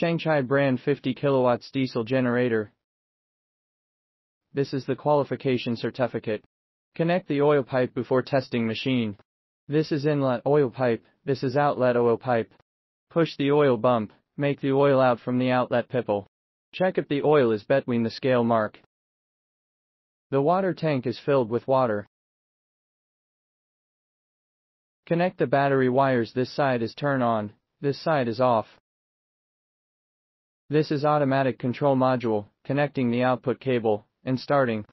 Shangchai brand 50 kilowatts diesel generator. This is the qualification certificate. Connect the oil pipe before testing machine. This is inlet oil pipe, this is outlet oil pipe. Push the oil bump, make the oil out from the outlet pipple. Check if the oil is between the scale mark. The water tank is filled with water. Connect the battery wires this side is turn on, this side is off. This is automatic control module, connecting the output cable, and starting.